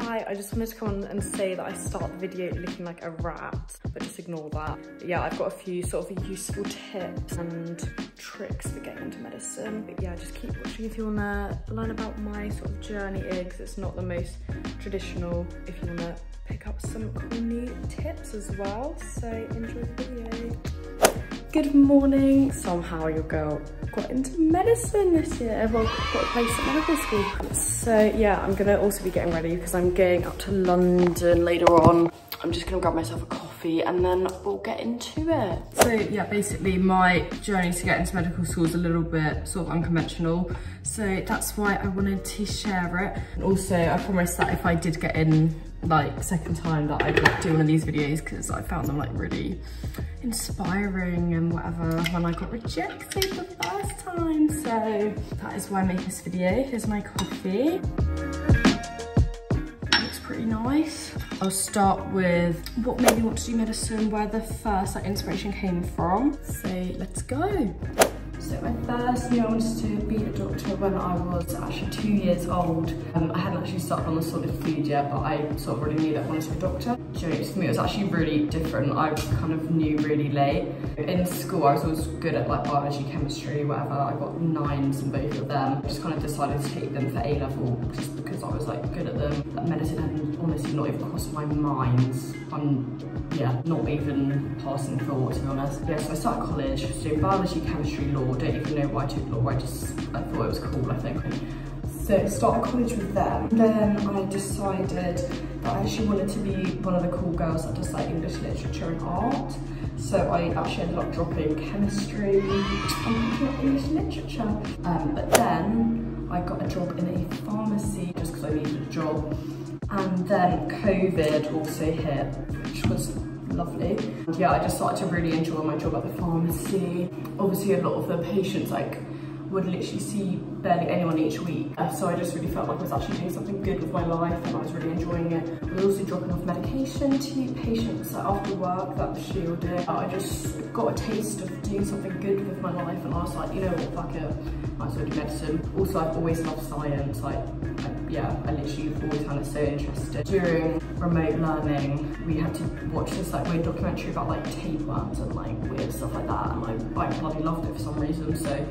Hi, I just wanted to come on and say that I start the video looking like a rat, but just ignore that. But yeah, I've got a few sort of useful tips and tricks for getting into medicine. But yeah, just keep watching if you wanna learn about my sort of journey because it's not the most traditional if you wanna pick up some cool new tips as well. So enjoy the video. Good morning. Somehow your girl got into medicine this year. Well, got a place at medical school. So yeah, I'm gonna also be getting ready because I'm going up to London later on. I'm just gonna grab myself a coffee and then we'll get into it. So yeah, basically my journey to get into medical school is a little bit sort of unconventional. So that's why I wanted to share it. And also I promised that if I did get in like second time that I'd like do one of these videos because I found them like really inspiring and whatever when I got rejected the first time. So that is why I made this video. Here's my coffee. Looks pretty nice. I'll start with what made me want to do medicine, where the first like, inspiration came from. So let's go. So I first knew I wanted to be a doctor when I was actually two years old. Um, I hadn't actually started on the solid food yet, but I sort of already knew that I wanted to be a doctor. It was actually really different. I kind of knew really late. In school, I was always good at like biology, chemistry, whatever. I got nines in both of them. I just kind of decided to take them for A level just because I was like good at them. That medicine had honestly not even crossed my mind. I'm, yeah, not even passing thought to be honest. Yeah, so I started college, doing biology, chemistry, law, don't even know why I took law, I just I thought it was cool, I think. So started college with them. Then I decided that I actually wanted to be one of the cool girls that does like English literature and art. So I actually ended up dropping chemistry and English literature. Um, but then I got a job in a pharmacy just because I needed a job. And then COVID also hit, which was lovely. Yeah, I just started to really enjoy my job at the pharmacy. Obviously a lot of the patients like would literally see barely anyone each week. Uh, so I just really felt like I was actually doing something good with my life and I was really enjoying it. I was also dropping off medication to patients after work that was shielded. I just got a taste of doing something good with my life and I was like, you know what, fuck it, might as well do medicine. Also, I've always loved science. Like, I, yeah, I literally always found it so interesting. During remote learning, we had to watch this like weird documentary about like tapeworms and like weird stuff like that and I, I bloody loved it for some reason. So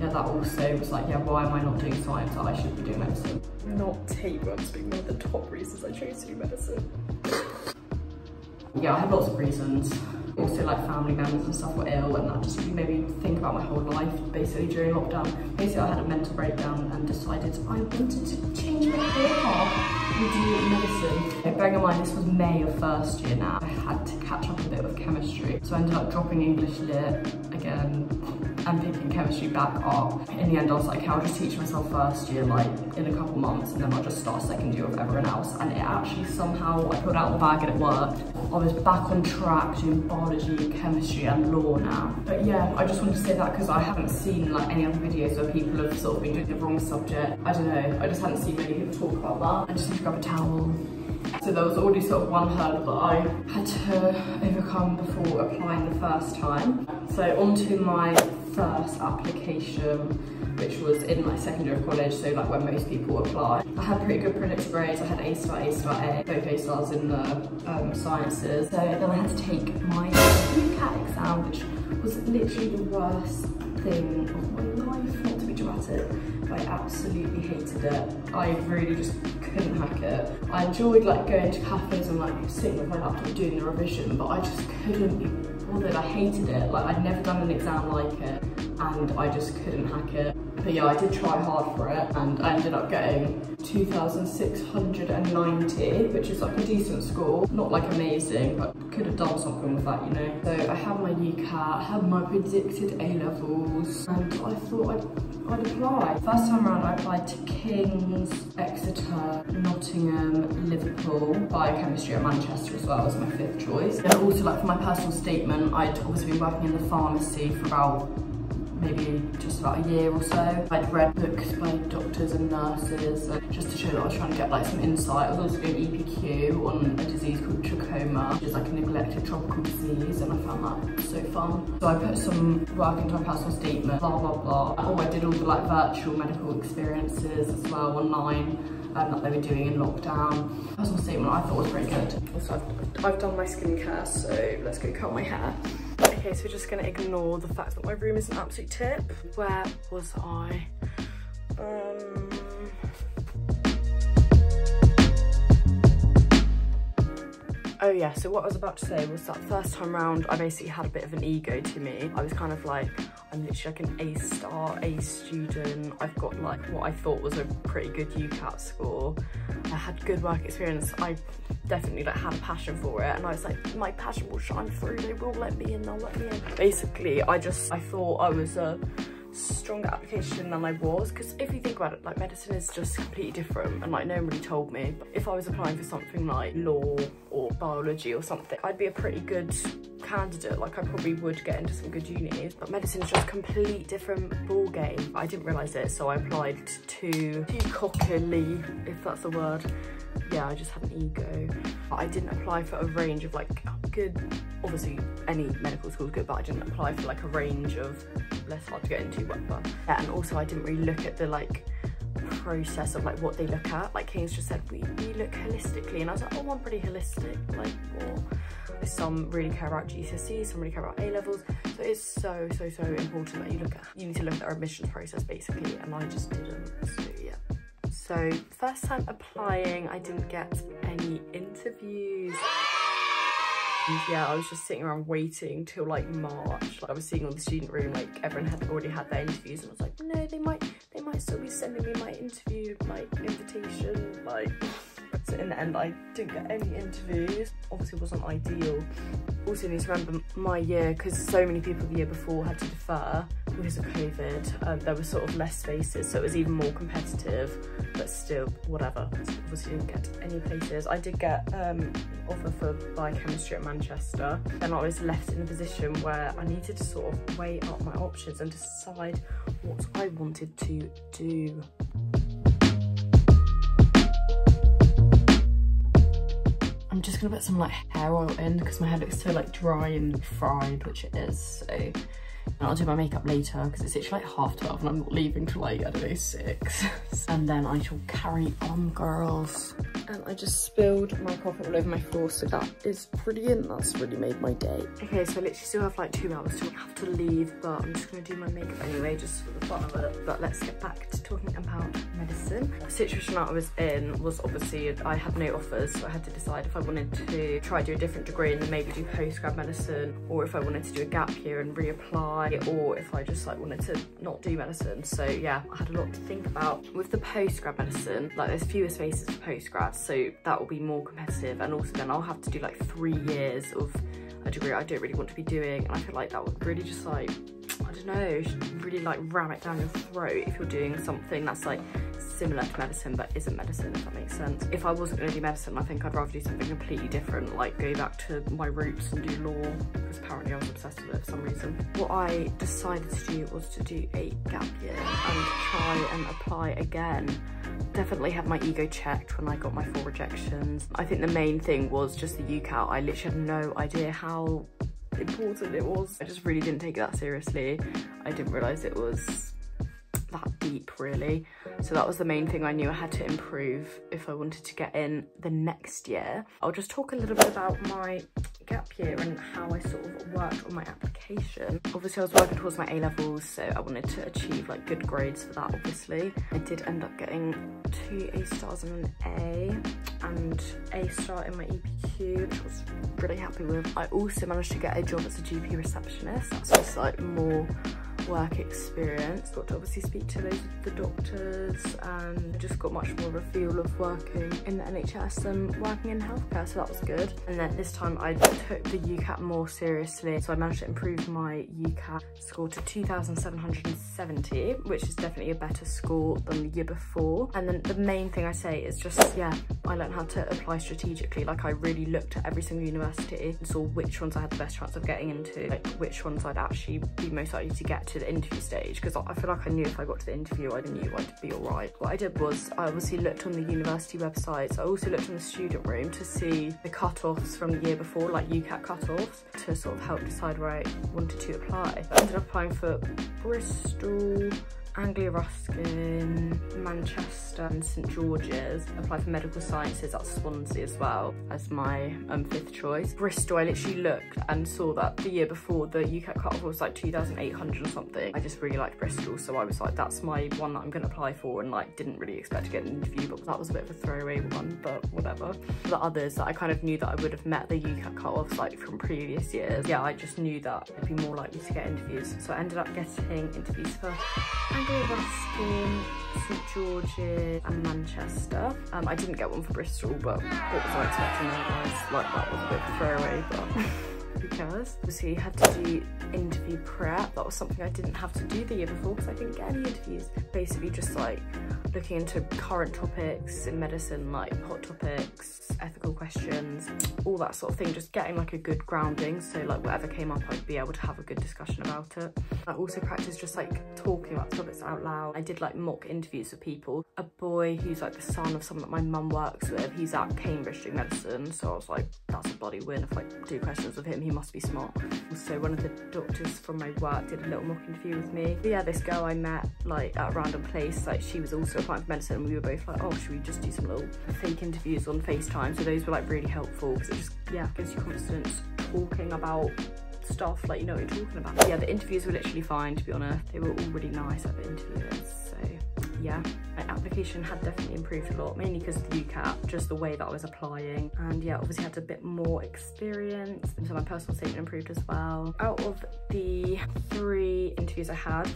yeah, that also was like, yeah, why am I not doing science? I should be doing medicine. Not tapeworms being one of the top reasons I chose to do medicine. Yeah, I have lots of reasons. Also like family members and stuff were ill and that just made me think about my whole life basically during lockdown. Basically I had a mental breakdown and decided I wanted to change my career path and do medicine. Okay, bearing in mind this was May of first year now, I had to catch up a bit with chemistry. So I ended up dropping English lit again and picking chemistry back up. In the end, I was like, okay, I'll just teach myself first year, like in a couple months, and then I'll just start second year with everyone else. And it actually somehow, I pulled out the bag and it worked. I was back on track doing biology, chemistry, and law now. But yeah, I just wanted to say that because I haven't seen like any other videos where people have sort of been doing the wrong subject. I don't know, I just hadn't seen many people talk about that. I just need to grab a towel. So there was already sort of one hurdle that I had to overcome before applying the first time. So onto my first application, which was in my second year of college, so like when most people apply. I had pretty good predicted grades. I had A star, A star, A, both A stars in the um, sciences. So then I had to take my UCAT exam, which was literally the worst thing of my life, not to be dramatic. I absolutely hated it. I really just couldn't hack it. I enjoyed like going to cafes and like sitting with my laptop doing the revision, but I just couldn't be bothered. I hated it. Like I'd never done an exam like it and I just couldn't hack it. But yeah, I did try hard for it and I ended up getting 2,690, which is like a decent score. Not like amazing, but could have done something with that, you know. So I had my UCAT, I had my predicted A-levels, and I thought I'd, I'd apply. First time around, I applied to King's, Exeter, Nottingham, Liverpool, biochemistry at Manchester as well as my fifth choice. And also like for my personal statement, I'd obviously been working in the pharmacy for about maybe just about a year or so. I'd read books by doctors and nurses just to show that I was trying to get like some insight. I was also doing EPQ on a disease called trachoma, which is like a neglected tropical disease and I found that so fun. So I put some work into my personal statement, blah, blah, blah. Oh, I did all the like virtual medical experiences as well online um, that they were doing in lockdown. Personal statement I thought was very good. I've, I've done my skincare, so let's go cut my hair. Okay, so we're just gonna ignore the fact that my room is an absolute tip. Where was I? Um, Oh yeah, so what I was about to say was that first time round, I basically had a bit of an ego to me. I was kind of like, I'm literally like an A star, A student. I've got like what I thought was a pretty good UCAT score. I had good work experience. I definitely like had a passion for it. And I was like, my passion will shine through. They will let me in, they'll let me in. Basically, I just, I thought I was a stronger application than I was because if you think about it like medicine is just completely different and like no one really told me. If I was applying for something like law or biology or something I'd be a pretty good candidate. Like I probably would get into some good unis. But medicine is just a completely different ball game I didn't realize it so I applied to too cockily if that's a word yeah I just had an ego. I didn't apply for a range of like good obviously any medical school is good but I didn't apply for like a range of less hard to get into but yeah and also I didn't really look at the like process of like what they look at. Like King's just said we, we look holistically. And I was like oh I'm pretty holistic like well some really care about GCSE some really care about A levels. So it's so so so important that you look at you need to look at our admissions process basically and I just didn't. So so first time applying I didn't get any interviews and yeah, I was just sitting around waiting till like March. Like I was seeing all the student room, like everyone had already had their interviews and I was like, no, they might, they might still be sending me my interview, my invitation, like. So in the end, I didn't get any interviews. Obviously, it wasn't ideal. Also, need to remember my year because so many people the year before had to defer because of COVID. Um, there were sort of less spaces, so it was even more competitive. But still, whatever. Obviously, didn't get any places. I did get um, offer for biochemistry at Manchester. Then I was left in a position where I needed to sort of weigh up my options and decide what I wanted to do. Just gonna put some like hair oil in because my hair looks so like dry and fried, which it is. So I'll do my makeup later because it's literally like half 12 and I'm not leaving till like, I don't know, six. and then I shall carry on, girls. And I just spilled my coffee all over my floor, so that is brilliant. That's really made my day. Okay, so I literally still have like two hours to have to leave, but I'm just gonna do my makeup anyway, just for the fun of it. But let's get back to talking about medicine. The situation that I was in was obviously, I had no offers, so I had to decide if I wanted to try do a different degree and then maybe do post-grad medicine, or if I wanted to do a gap year and reapply, or if I just like wanted to not do medicine. So yeah, I had a lot to think about. With the post-grad medicine, like there's fewer spaces for post-grad, so that will be more competitive and also then I'll have to do like three years of a degree I don't really want to be doing and I feel like that would really just like I don't know really like ram it down your throat if you're doing something that's like similar to medicine but isn't medicine if that makes sense if I wasn't going to do medicine I think I'd rather do something completely different like go back to my roots and do law because apparently I was obsessed with it for some reason what I decided to do was to do a gap year and try and apply again definitely had my ego checked when I got my four rejections. I think the main thing was just the UCAT. I literally had no idea how important it was. I just really didn't take it that seriously. I didn't realise it was that deep really. So that was the main thing I knew I had to improve if I wanted to get in the next year. I'll just talk a little bit about my gap year and how I sort of worked on my application. Obviously I was working towards my A-levels so I wanted to achieve like good grades for that obviously. I did end up getting two A stars and an A and A star in my EPQ which I was really happy with. I also managed to get a job as a GP receptionist. That's just like more work experience. Got to obviously speak to the doctors and just got much more of a feel of working in the NHS than working in healthcare, so that was good. And then this time I took the UCAT more seriously, so I managed to improve my UCAT score to 2,770, which is definitely a better score than the year before. And then the main thing I say is just, yeah, I learned how to apply strategically. Like I really looked at every single university and saw which ones I had the best chance of getting into, like which ones I'd actually be most likely to get to to the interview stage because I feel like I knew if I got to the interview, I knew I'd be all right. What I did was I obviously looked on the university websites. I also looked on the student room to see the cut-offs from the year before, like UCAT cut-offs, to sort of help decide where I wanted to apply. I ended up applying for Bristol, Anglia Ruskin, Manchester and St George's. Applied for medical sciences at Swansea as well as my um, fifth choice. Bristol, I literally looked and saw that the year before the UCAT cut-off was like 2,800 or something. I just really liked Bristol so I was like that's my one that I'm gonna apply for and like didn't really expect to get an interview but that was a bit of a throwaway one but whatever. The others that I kind of knew that I would have met the UCAT cut-offs like from previous years. Yeah, I just knew that I'd be more likely to get interviews. So I ended up getting interviews for St George's and Manchester. Um, I didn't get one for Bristol, but what was I expecting otherwise? Like that was a bit throwaway, but cares? Obviously you had to do interview prep. That was something I didn't have to do the year before because I didn't get any interviews. Basically just like looking into current topics in medicine, like hot topics, ethical questions, all that sort of thing, just getting like a good grounding. So like whatever came up, I'd be able to have a good discussion about it. I also practiced just like talking about topics out loud. I did like mock interviews with people. A boy who's like the son of someone that my mum works with, he's at Cambridge doing medicine. So I was like, that's a bloody win. If I do questions with him, he must be smart. So one of the doctors from my work did a little mock interview with me. But yeah, this girl I met like at a random place, like she was also applying for medicine and we were both like, oh, should we just do some little fake interviews on FaceTime? So those were like really helpful because it just, yeah, gives you confidence talking about stuff like you know what you're talking about. Yeah, the interviews were literally fine to be honest. They were all really nice at the interviews. Yeah, my application had definitely improved a lot, mainly because of the UCAT, just the way that I was applying. And yeah, obviously had a bit more experience. And So my personal statement improved as well. Out of the three interviews I had,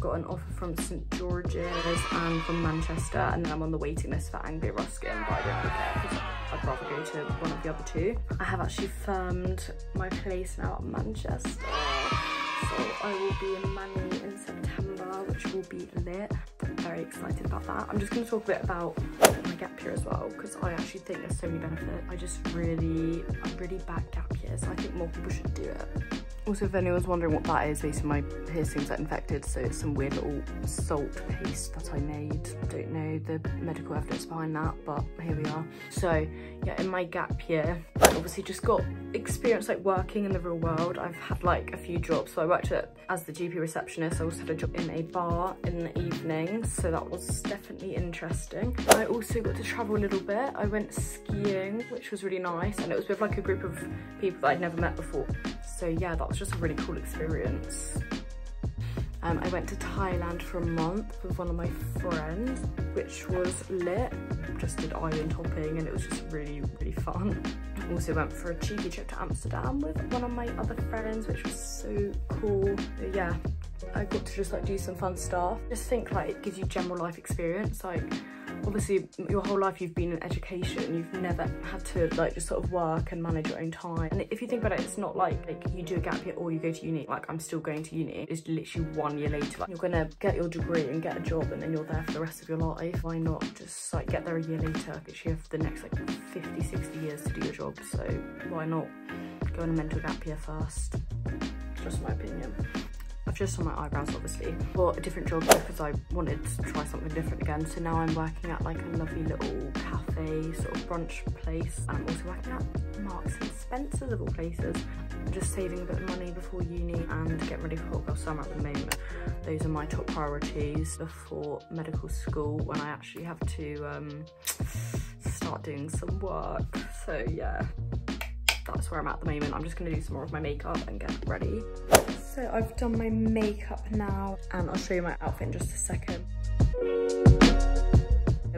got an offer from St George's and from Manchester and then I'm on the waiting list for Anglia Ruskin but I don't really care I'd rather go to one of the other two. I have actually firmed my place now at Manchester so I will be in September which will be lit. I'm very excited about that. I'm just going to talk a bit about my gap year as well because I actually think there's so many benefits. I just really, I'm really back gap year so I think more people should do it. Also, if anyone's wondering what that is, basically my piercings are infected, so it's some weird little salt paste that I made. Don't know the medical evidence behind that, but here we are. So, yeah, in my gap year, I obviously just got experience like working in the real world. I've had like a few jobs. So I worked at, as the GP receptionist. I also had a job in a bar in the evenings, so that was definitely interesting. I also got to travel a little bit. I went skiing, which was really nice, and it was with like a group of people that I'd never met before. So yeah, that was just a really cool experience. Um, I went to Thailand for a month with one of my friends, which was lit. Just did island hopping and it was just really, really fun. Also went for a cheeky trip to Amsterdam with one of my other friends, which was so cool. But yeah, I got to just like do some fun stuff. Just think like it gives you general life experience. Like obviously your whole life you've been in education you've never had to like just sort of work and manage your own time. And if you think about it it's not like, like you do a gap year or you go to uni. Like i'm still going to uni. It's literally one year later. Like you're gonna get your degree and get a job and then you're there for the rest of your life. Why not just like get there a year later? Because you have the next like 50 60 years to do your job. So why not go on a mental gap year first? Just my opinion I've just done my eyebrows obviously for a different job because I wanted to try something different again. So now I'm working at like a lovely little cafe sort of brunch place. And I'm also working at Marks and Spencer's of all places. I'm just saving a bit of money before uni and getting ready for Hot Girl Summer at the moment. Those are my top priorities before medical school when I actually have to um, start doing some work. So yeah, that's where I'm at the moment. I'm just gonna do some more of my makeup and get ready. So I've done my makeup now and I'll show you my outfit in just a second.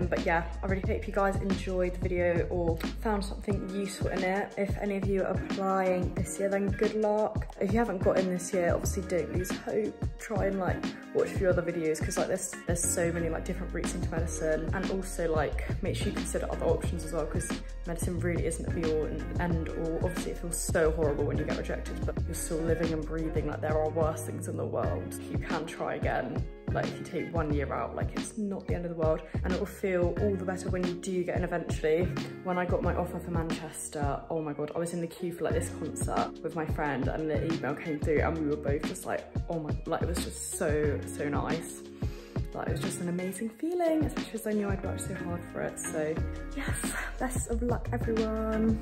But yeah, I really hope you guys enjoyed the video or found something useful in it. If any of you are applying this year, then good luck. If you haven't got in this year, obviously don't lose hope. Try and like watch a few other videos because like there's there's so many like different routes into medicine and also like make sure you consider other options as well because medicine really isn't the be all and end all. Obviously it feels so horrible when you get rejected, but you're still living and breathing like there are worse things in the world. You can try again like if you take one year out, like it's not the end of the world. And it will feel all the better when you do get in eventually. When I got my offer for Manchester, oh my God, I was in the queue for like this concert with my friend and the email came through and we were both just like, oh my, like it was just so, so nice. Like it was just an amazing feeling, especially as I knew I'd worked so hard for it. So yes, best of luck everyone.